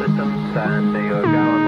Sometimes they are gone.